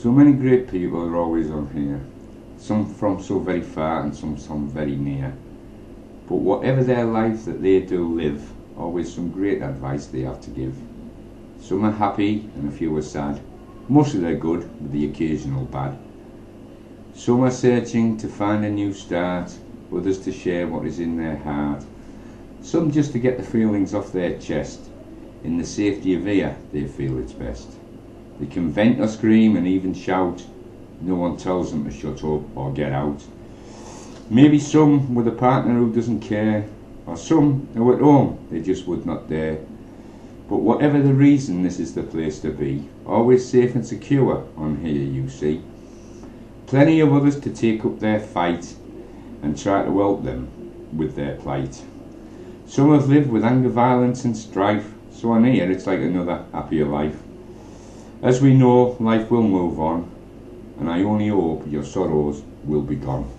So many great people are always on here, some from so very far and some some very near. But whatever their life that they do live, always some great advice they have to give. Some are happy and a few are sad. Mostly they're good, with the occasional bad. Some are searching to find a new start, others to share what is in their heart. Some just to get the feelings off their chest. In the safety of ear, they feel it's best. They can vent or scream and even shout. No one tells them to shut up or get out. Maybe some with a partner who doesn't care, or some who at home they just would not dare. But whatever the reason, this is the place to be. Always safe and secure on here, you see. Plenty of others to take up their fight and try to help them with their plight. Some have lived with anger, violence, and strife, so on here it's like another happier life. As we know, life will move on, and I only hope your sorrows will be gone.